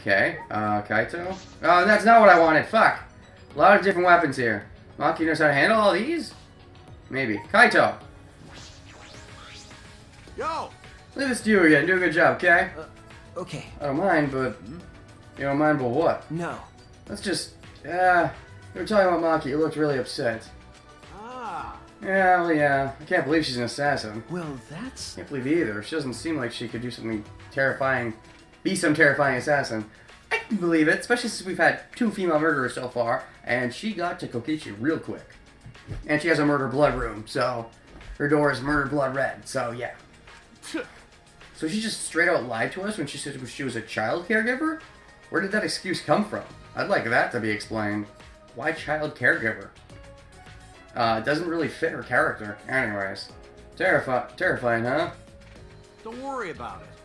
Okay, uh, Kaito? Oh, that's not what I wanted, fuck! A lot of different weapons here. Maki knows how to handle all these? Maybe. Kaito! Yo! Leave this to you again, do a good job, okay? Okay. I don't mind, but... You don't mind, but what? No. Let's just... Uh, we were talking about Maki, you looked really upset. Ah. Yeah, well, yeah. I can't believe she's an assassin. Well, that's. Can't believe either. She doesn't seem like she could do something terrifying, be some terrifying assassin. I can believe it, especially since we've had two female murderers so far, and she got to Kokichi real quick. And she has a murder blood room, so her door is murder blood red, so yeah. So she just straight out lied to us when she said she was a child caregiver? Where did that excuse come from? I'd like that to be explained. Why child caregiver? Uh, it doesn't really fit her character. Anyways. Terrifi- terrifying, huh? Don't worry about it.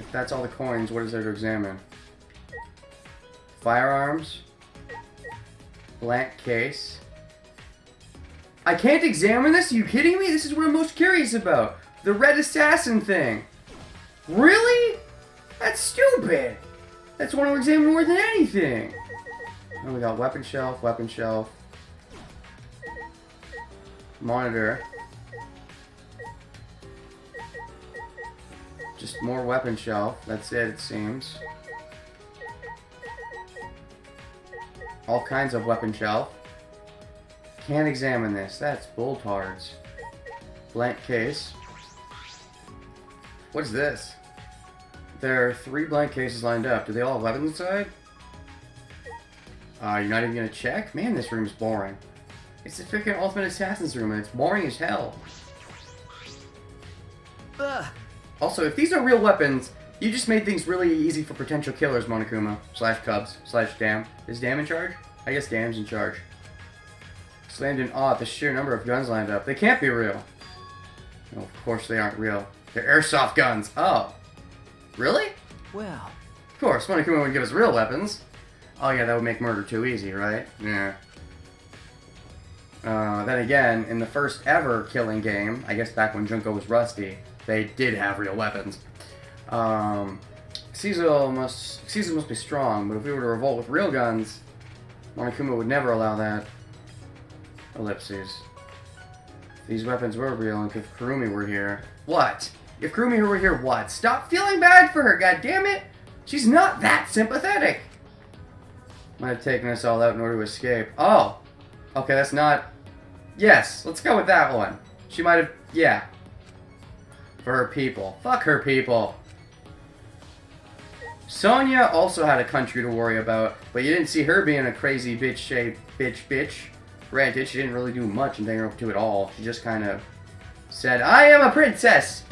If that's all the coins, what is there to examine? Firearms. Blank case. I can't examine this? Are you kidding me? This is what I'm most curious about. The red assassin thing. Really? That's stupid. That's what I want to examine more than anything. And we got weapon shelf, weapon shelf. Monitor. Just more weapon shelf. That's it, it seems. All kinds of weapon shelf. Can't examine this. That's Boltards. Blank case. What's this? There are three blank cases lined up. Do they all have weapons inside? Uh, you're not even gonna check? Man, this room's boring. It's the freaking Ultimate Assassin's room, and it's boring as hell. Ugh. Also, if these are real weapons, you just made things really easy for potential killers, Monokuma. Slash Cubs. Slash Dam. Is Dam in charge? I guess Dam's in charge. Slammed in awe at the sheer number of guns lined up. They can't be real. No, of course they aren't real. They're airsoft guns. Oh. Really? Well. Of course, Monokuma would give us real weapons. Oh yeah, that would make murder too easy, right? Yeah. Uh, then again, in the first ever killing game, I guess back when Junko was rusty, they did have real weapons. Um, Caesar must Caesar must be strong, but if we were to revolt with real guns, Monokuma would never allow that. Ellipses. These weapons were real, and if Kirumi were here, what? If Kirumi were here, what? Stop feeling bad for her, God damn it! She's not that sympathetic. Might have taken us all out in order to escape. Oh, okay, that's not. Yes, let's go with that one. She might have. Yeah. For her people. Fuck her people. Sonia also had a country to worry about, but you didn't see her being a crazy bitch shaped bitch bitch. Granted, she didn't really do much in Danganronpa 2 at all. She just kind of said, I am a princess!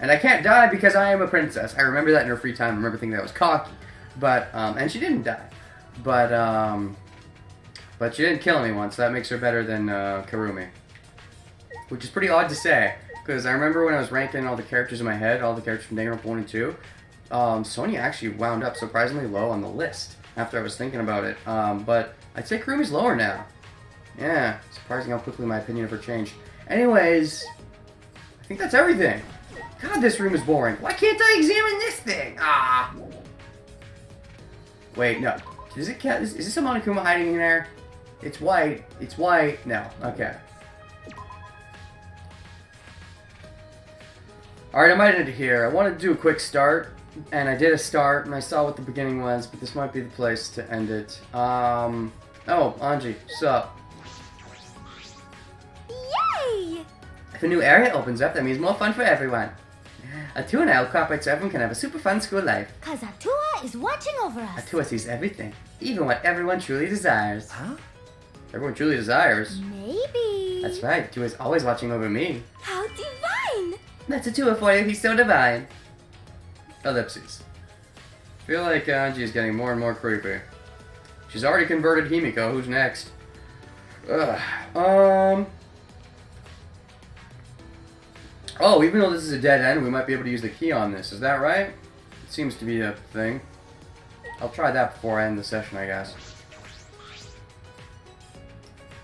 And I can't die because I am a princess. I remember that in her free time. I remember thinking that was cocky. But, um, and she didn't die. But, um, but she didn't kill anyone, so that makes her better than uh, Kirumi. Which is pretty odd to say, because I remember when I was ranking all the characters in my head, all the characters from Danganronpa 1 and 2, um, Sonia actually wound up surprisingly low on the list after I was thinking about it. Um, but I'd say Kirumi's lower now. Yeah, surprising how quickly my opinion of her changed. Anyways, I think that's everything. God, this room is boring. Why can't I examine this thing? Ah. Wait, no. Is it cat? Is, is this a Monokuma hiding in there? It's white. It's white. No. Okay. Alright, I might end it here. I wanted to do a quick start, and I did a start, and I saw what the beginning was, but this might be the place to end it. Um, oh, Angie, sup? Yay! If a new area opens up, that means more fun for everyone. Atua now cooperates so everyone can have a super fun school life. Cause Atua is watching over us. Atua sees everything, even what everyone truly desires. Huh? Everyone truly desires. Maybe. That's right, Atua's always watching over me. How divine! That's Atua for you, he's so divine. Ellipses. feel like Angie is getting more and more creepy. She's already converted Himiko. Who's next? Ugh. Um. Oh, even though this is a dead end, we might be able to use the key on this. Is that right? It seems to be a thing. I'll try that before I end the session, I guess.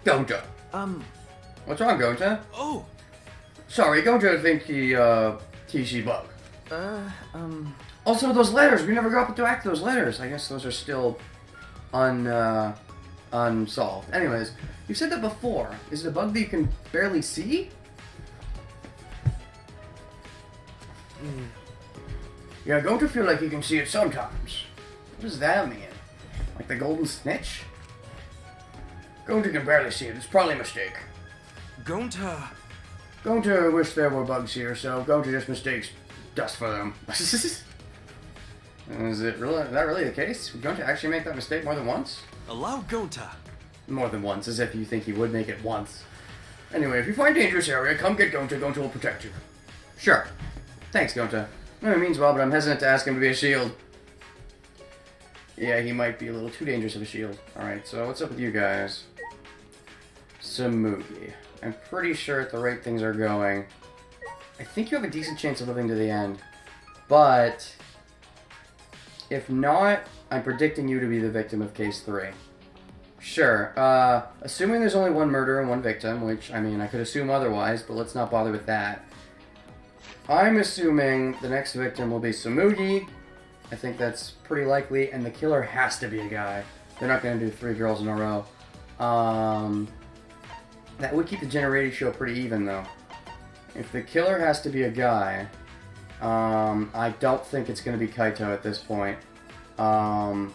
Gonta. Um, What's wrong, Gonta? Oh, Sorry, Gonta think he, uh, TC bug. uh, um, Also, those letters. We never got to act those letters. I guess those are still un, uh, unsolved. Anyways, you said that before. Is it a bug that you can barely see? Hmm. Yeah, Gonta feel like you can see it sometimes. What does that mean? Like the golden snitch? Gonta can barely see it. It's probably a mistake. Gonta. Gonta uh, wish there were bugs here, so Gonta just mistakes dust for them. Is it really is that really the case? We're going to actually make that mistake more than once? Allow Gonta. More than once, as if you think he would make it once. Anyway, if you find dangerous area, come get Gonta. Gonta will protect you. Sure. Thanks, Gonta. No, it means well, but I'm hesitant to ask him to be a shield. Yeah, he might be a little too dangerous of a shield. Alright, so what's up with you guys? Tsumugi. I'm pretty sure at the rate things are going, I think you have a decent chance of living to the end. But if not, I'm predicting you to be the victim of case three. Sure. Uh, assuming there's only one murder and one victim, which I mean I could assume otherwise, but let's not bother with that. I'm assuming the next victim will be Tsumugi. I think that's pretty likely, and the killer has to be a guy. They're not going to do three girls in a row. Um, that would keep the generated show pretty even, though. If the killer has to be a guy, um, I don't think it's going to be Kaito at this point. Um,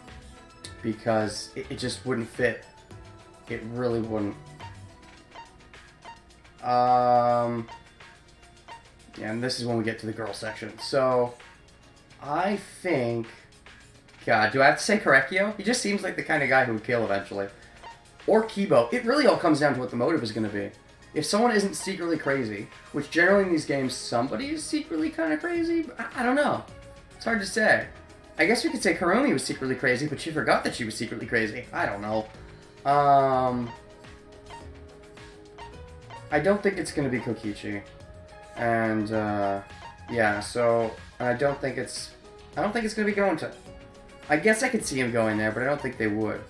because it, it just wouldn't fit. It really wouldn't. Um, and this is when we get to the girl section. So, I think. God, do I have to say Korekiyo? He just seems like the kind of guy who would kill eventually. Or Kibo. It really all comes down to what the motive is going to be. If someone isn't secretly crazy, which generally in these games somebody is secretly kind of crazy, I, I don't know. It's hard to say. I guess we could say Kirumi was secretly crazy, but she forgot that she was secretly crazy. I don't know. Um, I don't think it's Gonta be Kokichi. And, uh, yeah, so I don't think it's, I don't think it's going to be going to. I guess I could see him going there, but I don't think they would.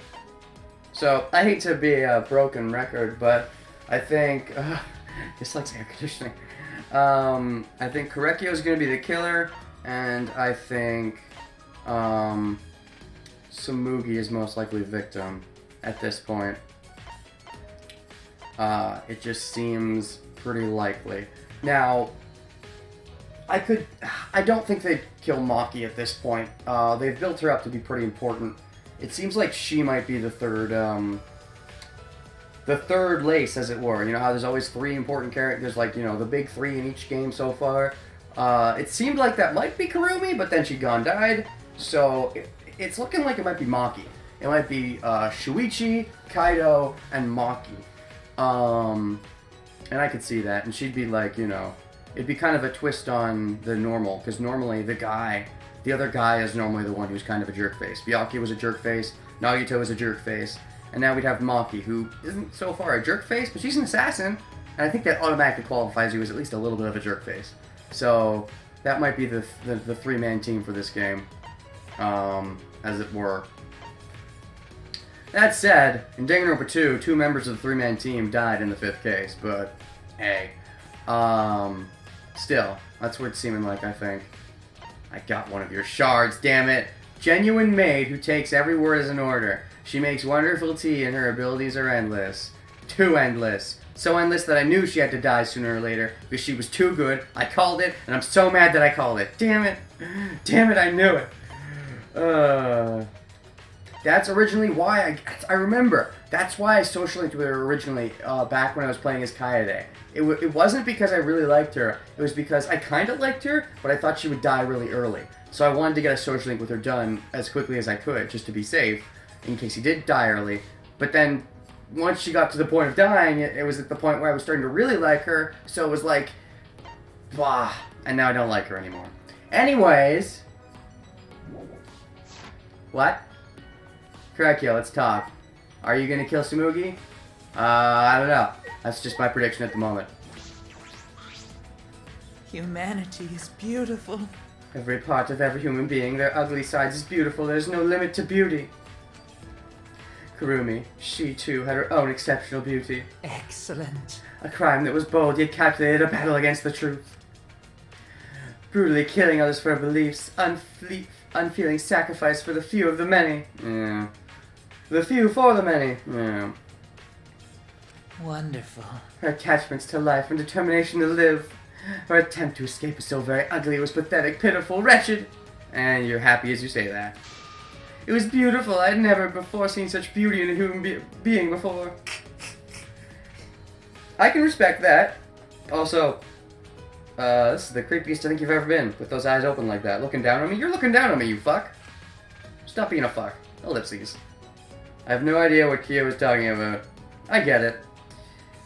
So, I hate to be a broken record, but I think, uh, likes air conditioning. Um, I think Korekiyo is going to be the killer, and I think, um, Tsumugi is most likely victim at this point. Uh, it just seems pretty likely. Now, I could. I don't think they'd kill Maki at this point. Uh, they've built her up to be pretty important. It seems like she might be the third, um, the third lace, as it were. You know how there's always three important characters, like you know the big three in each game so far. Uh, it seemed like that might be Kirumi, but then she gone died. So it, it's looking like it might be Maki. It might be uh, Shuichi, Kaito, and Maki. Um, and I could see that, and she'd be like, you know, it'd be kind of a twist on the normal, because normally the guy, the other guy is normally the one who's kind of a jerk face. Byakuya was a jerk face, Nagito was a jerk face, and now we'd have Maki, who isn't so far a jerk face, but she's an assassin, and I think that automatically qualifies you as at least a little bit of a jerk face. So that might be the the, the three man team for this game, um, as it were. That said, in Danganronpa 2, two members of the three-man team died in the fifth case, but hey, um, still, that's what it's seeming like, I think. I got one of your shards, damn it! Genuine maid who takes every word as an order. She makes wonderful tea and her abilities are endless. Too endless. So endless that I knew she had to die sooner or later because she was too good. I called it, and I'm so mad that I called it. Damn it! Damn it, I knew it! Uh... That's originally why I, I remember. That's why I social linked with her originally, uh, back when I was playing as Kaede. It, it wasn't because I really liked her. It was because I kind of liked her, but I thought she would die really early. So I wanted to get a social link with her done as quickly as I could, just to be safe, in case he did die early. But then, once she got to the point of dying, it, it was at the point where I was starting to really like her, so it was like, blah, and now I don't like her anymore. Anyways, what? Korekiyo, let's talk. Are you gonna kill Tsumugi? Uh, I don't know. That's just my prediction at the moment. Humanity is beautiful. Every part of every human being, their ugly sides is beautiful. There's no limit to beauty. Kirumi, she too had her own exceptional beauty. Excellent. A crime that was bold yet calculated, a battle against the truth. Brutally killing others for beliefs, unfle- unfeeling sacrifice for the few of the many. Yeah. The few for the many. Yeah. Wonderful. Her attachments to life and determination to live. Her attempt to escape was so very ugly, it was pathetic, pitiful, wretched. And you're happy as you say that. It was beautiful. I'd never before seen such beauty in a human be- being before. I can respect that. Also, uh, this is the creepiest I think you've ever been, with those eyes open like that, looking down on me. You're looking down on me, you fuck. Stop being a fuck. Ellipses. I have no idea what Kiyo was talking about. I get it.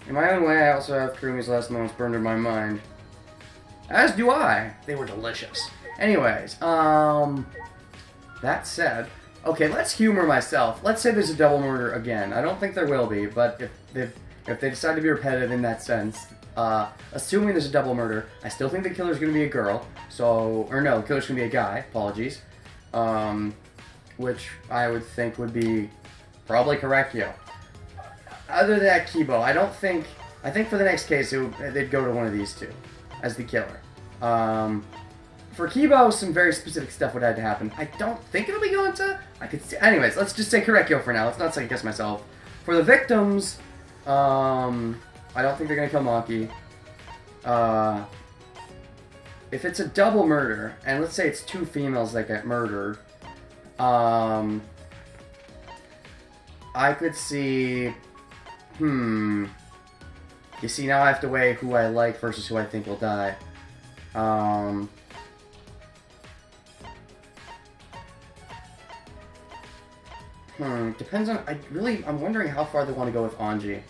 In my own way, I also have Kirumi's last moments burned in my mind. As do I. They were delicious. Anyways, um, that said, okay, let's humor myself. Let's say there's a double murder again. I don't think there will be, but if they if they decide to be repetitive in that sense, uh, assuming there's a double murder, I still think the killer's gonna be a girl. So, or no, the killer's gonna be a guy. Apologies. Um, which I would think would be probably Korekiyo. Other than that, Kibo, I don't think. I think for the next case, would, they'd go to one of these two as the killer. Um, for Kibo, some very specific stuff would have to happen. I don't think it'll be Gonta. I could see. Anyways, let's just say Korekiyo for now. Let's not second guess myself. For the victims, um, I don't think they're gonna kill Maki. Uh, if it's a double murder, and let's say it's two females that get murdered, um, I could see. Hmm. You see, now I have to weigh who I like versus who I think will die. Um. Hmm. Depends on. I really. I'm wondering how far they want to go with Angie.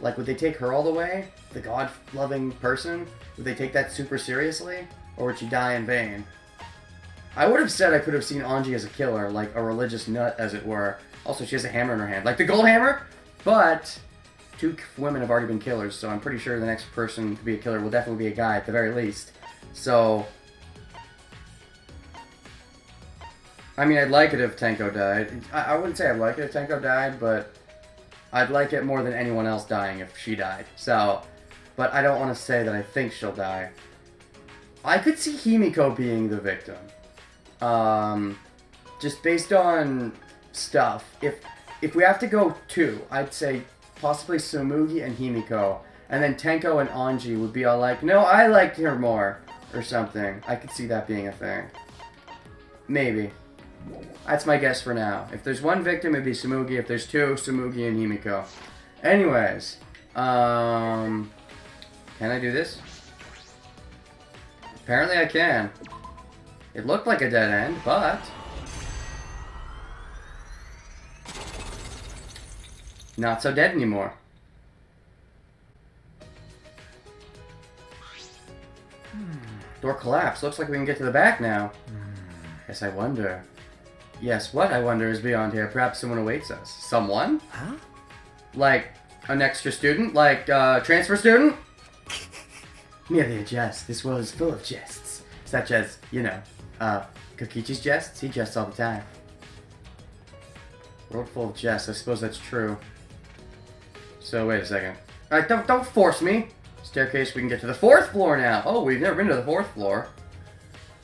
Like, would they take her all the way? The god-loving person? Would they take that super seriously, or would she die in vain? I would have said I could have seen Angie as a killer, like a religious nut, as it were. Also, she has a hammer in her hand, like the gold hammer. But two women have already been killers, so I'm pretty sure the next person to be a killer will definitely be a guy at the very least. So, I mean, I'd like it if Tenko died. I, I wouldn't say I'd like it if Tenko died, but I'd like it more than anyone else dying if she died. So, but I don't want to say that I think she'll die. I could see Himiko being the victim. Um, just based on stuff. If if we have to go two, I'd say possibly Tsumugi and Himiko, and then Tenko and Angie would be all like, "No, I liked her more," or something. I could see that being a thing. Maybe. That's my guess for now. If there's one victim, it'd be Tsumugi. If there's two, Tsumugi and Himiko. Anyways, um, can I do this? Apparently I can. It looked like a dead end, but not so dead anymore. Door collapsed. Looks like we can get to the back now. Yes, I wonder. Yes, what I wonder is beyond here. Perhaps someone awaits us. Someone? Huh? Like an extra student? Like uh, transfer student? Merely a jest. This world is full of jests. Such as, you know, uh, Kokichi's jests. He jests all the time. World full of jests. I suppose that's true. So, wait a second. Alright, don't, don't force me. Staircase, we can get to the fourth floor now. Oh, we've never been to the fourth floor.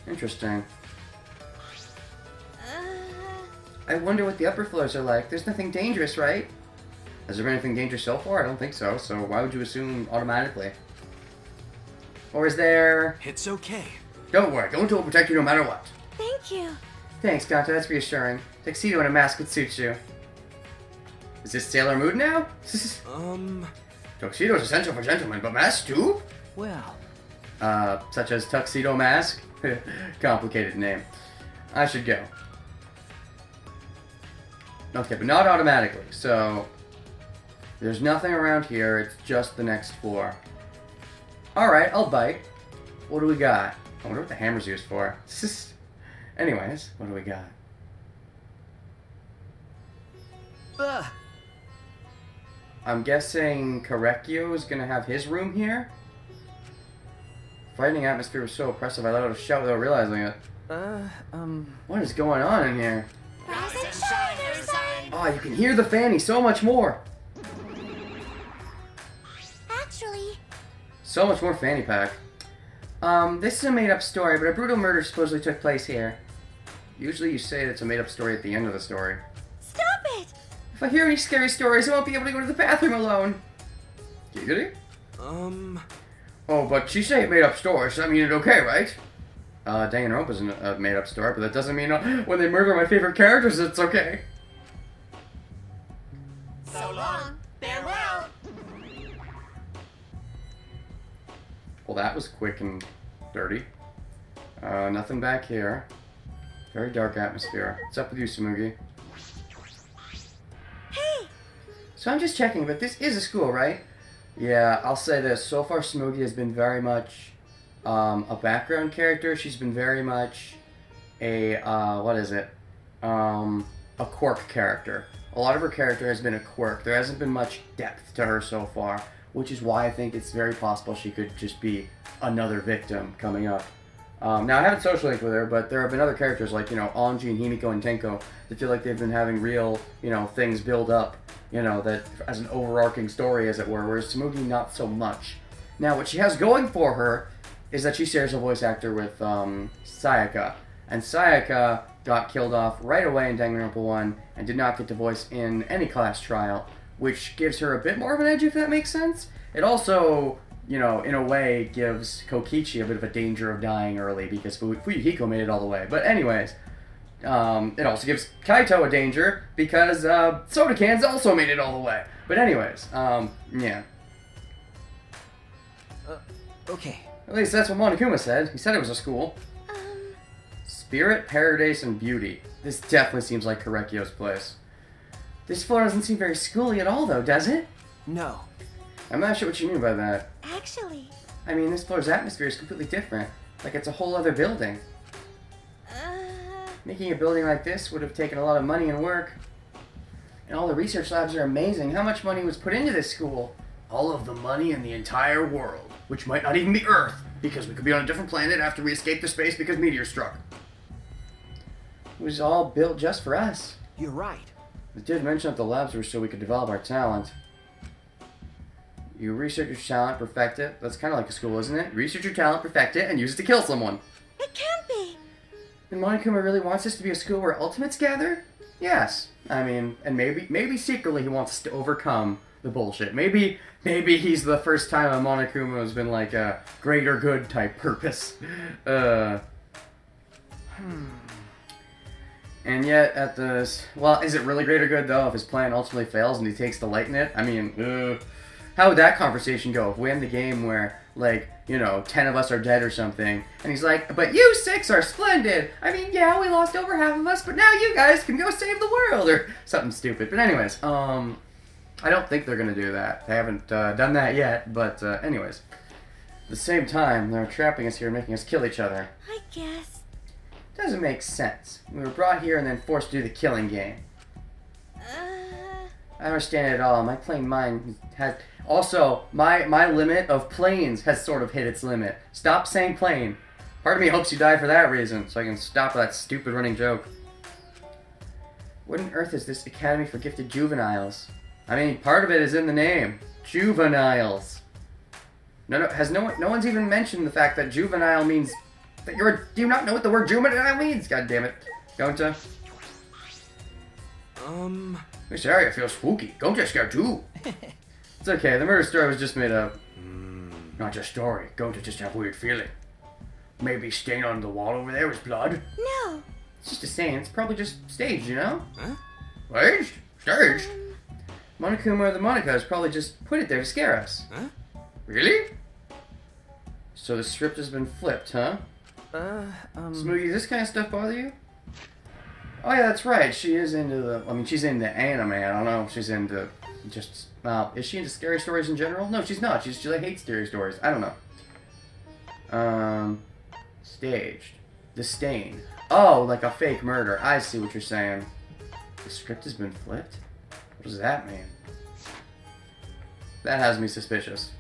Interesting. Uh, I wonder what the upper floors are like. There's nothing dangerous, right? Has there been anything dangerous so far? I don't think so, so why would you assume automatically? Or is there... It's okay. Don't worry, Gonta will protect you no matter what. thank you. Thanks, Gonta, that's reassuring. Tuxedo and a mask would suit you. Is this Sailor Moon now? Um, Tuxedo is essential for gentlemen, but masks too? Well, Uh, such as Tuxedo Mask? Complicated name. I should go. Okay, but not automatically, so... There's nothing around here, it's just the next floor. Alright, I'll bite. What do we got? I wonder what the hammer's used for. Anyways, what do we got? Ugh. I'm guessing Korekiyo is gonna have his room here. Fighting atmosphere was so oppressive I let out a shout without realizing it. Uh, um. What is going on in here? Rise and shine, Ursine. Oh, you can hear the fanny so much more. Actually, So much more fanny pack. Um, this is a made-up story, but a brutal murder supposedly took place here. Usually you say it's a made-up story at the end of the story. Stop it. If I hear any scary stories, I won't be able to go to the bathroom alone. Giggity? Um. Oh, but you say it made up story, so I mean it okay, right? Uh, Danganronpa isn't a made up story, but that doesn't mean uh, when they murder my favorite characters, it's okay. So long. Farewell. Well, that was quick and dirty. Uh, nothing back here. Very dark atmosphere. What's up with you, Tsumugi? So I'm just checking, but this is a school, right? Yeah, I'll say this. So far, Tsumugi has been very much um, a background character. She's been very much a, uh, what is it? Um, a quirk character. A lot of her character has been a quirk. There hasn't been much depth to her so far, which is why I think it's very possible she could just be another victim coming up. Um, now, I haven't social linked with her, but there have been other characters like, you know, Angie and Himiko and Tenko that feel like they've been having real, you know, things build up, you know, that as an overarching story, as it were, whereas Tsumugi, not so much. Now, what she has going for her is that she shares a voice actor with um, Sayaka, and Sayaka got killed off right away in Danganronpa 1 and did not get to voice in any class trial, which gives her a bit more of an edge, if that makes sense. It also, you know, in a way, gives Kokichi a bit of a danger of dying early because Fu- Fuyuhiko made it all the way. But anyways, um, it also gives Kaito a danger because uh, Soda Cans also made it all the way. But anyways, um, yeah. Okay. At least that's what Monokuma said. He said it was a school. um, Spirit, Paradise, and Beauty. This definitely seems like Korekiyo's place. This floor doesn't seem very schooly at all, though, does it? No. I'm not sure what you mean by that. actually, I mean, this floor's atmosphere is completely different. Like it's a whole other building. uh, Making a building like this would have taken a lot of money and work. And all the research labs are amazing. How much money was put into this school? All of the money in the entire world, which might not even be Earth, because we could be on a different planet after we escaped the space because meteor struck. It was all built just for us. You're right. It did mention that the labs were so we could develop our talent. You research your talent, perfect it. That's kind of like a school, isn't it? Research your talent, perfect it, and use it to kill someone. it can't be. And Monokuma really wants this to be a school where ultimates gather? Yes. I mean, and maybe maybe secretly he wants us to overcome the bullshit. Maybe maybe he's the first time a Monokuma has been like a greater good type purpose. Uh hmm. And yet, at this, well, is it really greater good though if his plan ultimately fails and he takes delight in it? I mean, uh, how would that conversation go if we end the game where like you know ten of us are dead or something, and he's like, "But you six are splendid. I mean, yeah, we lost over half of us, but now you guys can go save the world or something stupid." But anyways, um, I don't think they're gonna do that. They haven't uh, done that yet. But uh, anyways, at the same time, they're trapping us here, and making us kill each other. I guess. Doesn't make sense. We were brought here and then forced to do the killing game. Uh, I understand it all. My plane mind has also my my limit of planes has sort of hit its limit. Stop saying plane. Part of me hopes you die for that reason, so I can stop that stupid running joke. What on earth is this Academy for Gifted Juveniles? I mean, part of it is in the name. Juveniles. No, no, has no one, no one's even mentioned the fact that juvenile means that you're. Do you not know what the word juvenile means? God damn it, don't you? Um. This area feels spooky. Don't get scared too. it's okay. The murder story was just made up. Not a story. Don't just have weird feeling. Maybe stain on the wall over there was blood. no. It's just a stain. It's probably just staged, you know? Huh? Staged? Staged? Monokuma or the Monica has probably just put it there to scare us. Huh? Really? So the script has been flipped, huh? Uh. Um. Smoothie, does this kind of stuff bother you? Oh yeah, that's right. She is into the. I mean, she's into anime. I don't know. She's into just. Uh, is she into scary stories in general? No, she's not. She's she like hates scary stories. I don't know. Um, staged. The stain. Oh, like a fake murder. I see what you're saying. The script has been flipped. What does that mean? That has me suspicious.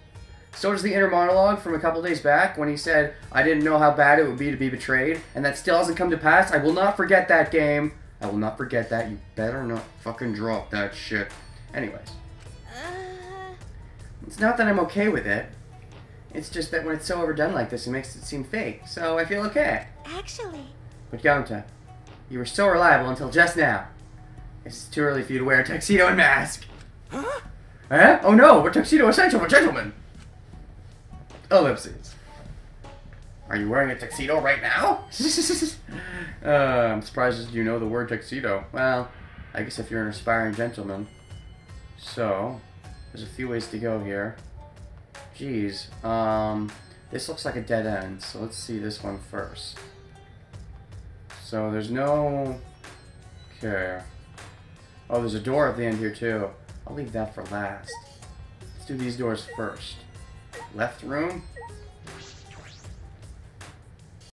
So does the inner monologue from a couple days back when he said, I didn't know how bad it would be to be betrayed, and that still hasn't come to pass. I will not forget that game. I will not forget that. You better not fucking drop that shit. Anyways, Uh, it's not that I'm okay with it. It's just that when it's so overdone like this, it makes it seem fake. So I feel okay. actually, But Gonta, you were so reliable until just now. It's too early for you to wear a tuxedo and mask. Huh? Eh? Oh no, a tuxedo essential for gentlemen. Ellipses. Are you wearing a tuxedo right now? uh, I'm surprised you know the word tuxedo. Well, I guess if you're an aspiring gentleman. So, there's a few ways to go here. Jeez, um, this looks like a dead end, so let's see this one first. So there's no... Okay. Oh, there's a door at the end here too. I'll leave that for last. Let's do these doors first. Left room?